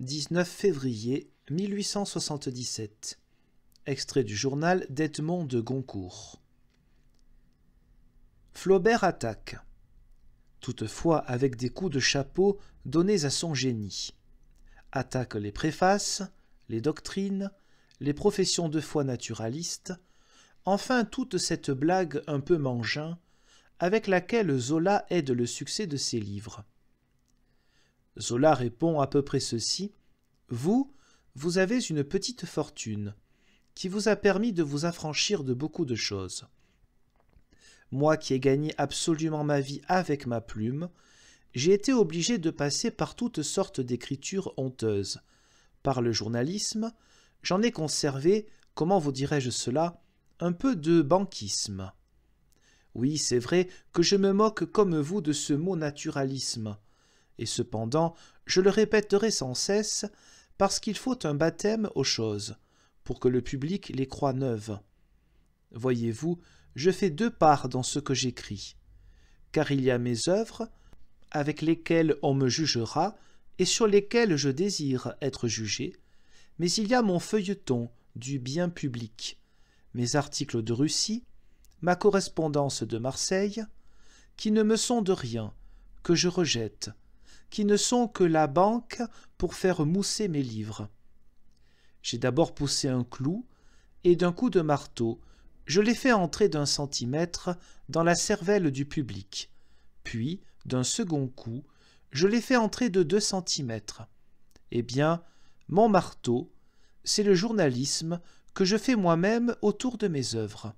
19 février 1877. Extrait du journal d'Edmond de Goncourt. Flaubert attaque, toutefois avec des coups de chapeau donnés à son génie. Attaque les préfaces, les doctrines, les professions de foi naturalistes, enfin toute cette blague un peu mangin avec laquelle Zola aide le succès de ses livres. Zola répond à peu près ceci. Vous, vous avez une petite fortune qui vous a permis de vous affranchir de beaucoup de choses. Moi qui ai gagné absolument ma vie avec ma plume, j'ai été obligé de passer par toutes sortes d'écritures honteuses. Par le journalisme, j'en ai conservé, comment vous dirais-je cela, un peu de banquisme. Oui, c'est vrai que je me moque comme vous de ce mot naturalisme et cependant je le répéterai sans cesse, parce qu'il faut un baptême aux choses, pour que le public les croie neuves. Voyez-vous, je fais deux parts dans ce que j'écris, car il y a mes œuvres, avec lesquelles on me jugera, et sur lesquelles je désire être jugé, mais il y a mon feuilleton du bien public, mes articles de Russie, ma correspondance de Marseille, qui ne me sont de rien, que je rejette, qui ne sont que la banque pour faire mousser mes livres. J'ai d'abord poussé un clou, et d'un coup de marteau, je l'ai fait entrer d'un centimètre dans la cervelle du public. Puis, d'un second coup, je l'ai fait entrer de deux centimètres. Eh bien, mon marteau, c'est le journalisme que je fais moi-même autour de mes œuvres.